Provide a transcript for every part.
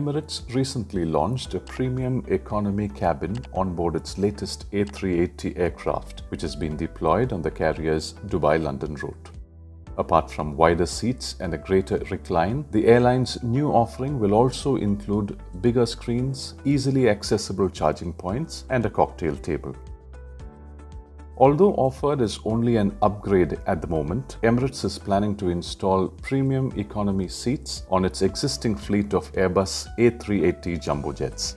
Emirates recently launched a premium economy cabin on board its latest A380 aircraft, which has been deployed on the carrier's Dubai London route. Apart from wider seats and a greater recline, the airline's new offering will also include bigger screens, easily accessible charging points, and a cocktail table. Although offered as only an upgrade at the moment, Emirates is planning to install premium economy seats on its existing fleet of Airbus A380 jumbo jets.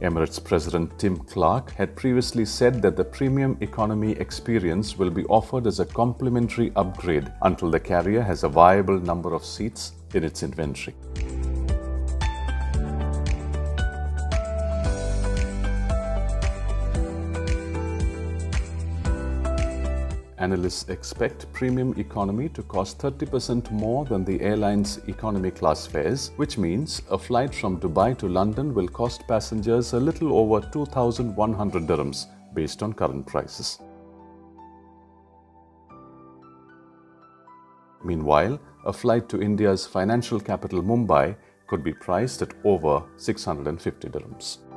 Emirates President Tim Clark had previously said that the premium economy experience will be offered as a complimentary upgrade until the carrier has a viable number of seats in its inventory. Analysts expect premium economy to cost 30% more than the airline's economy class fares, which means a flight from Dubai to London will cost passengers a little over 2,100 dirhams based on current prices. Meanwhile, a flight to India's financial capital Mumbai could be priced at over 650 dirhams.